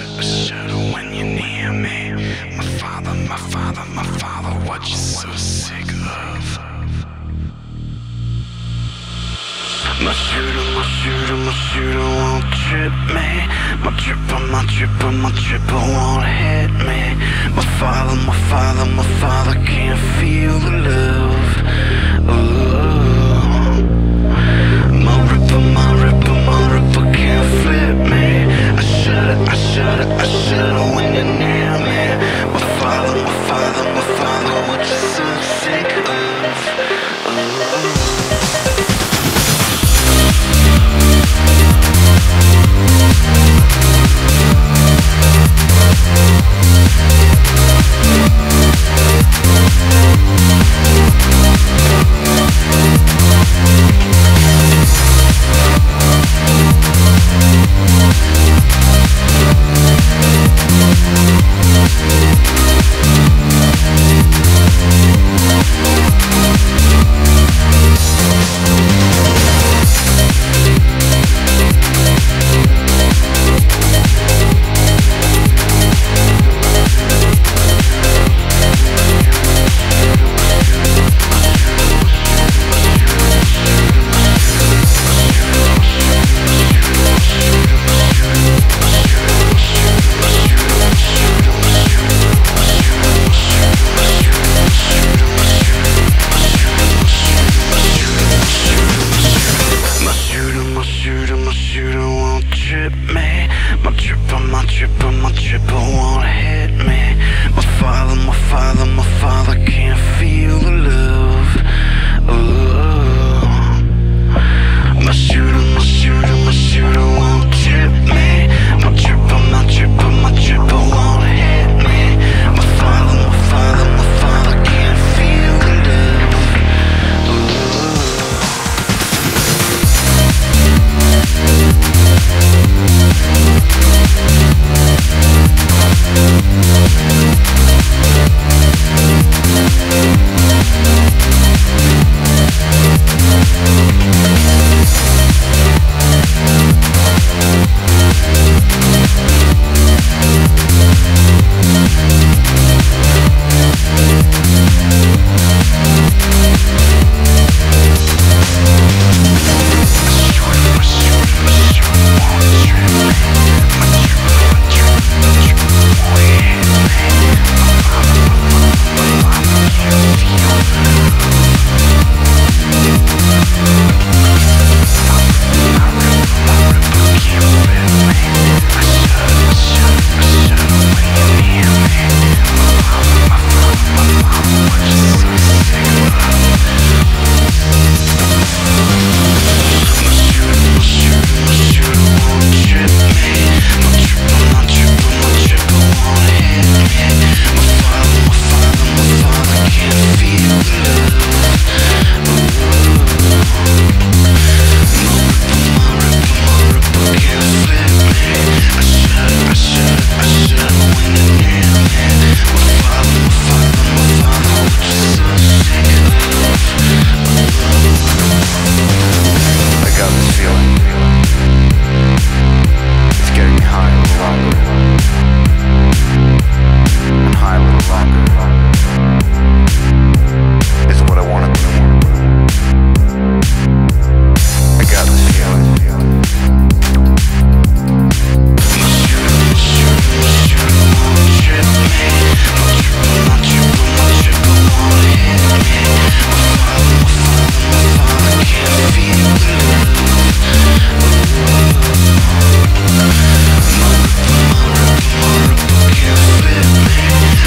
shudder, a shudder when you're near me. My father, my father, my father, what you so sick of? My shooter, my shooter, my shooter won't trip me. My dripper, my dripper, my dripper won't hit me. My father, my father, my father can't feel the love. you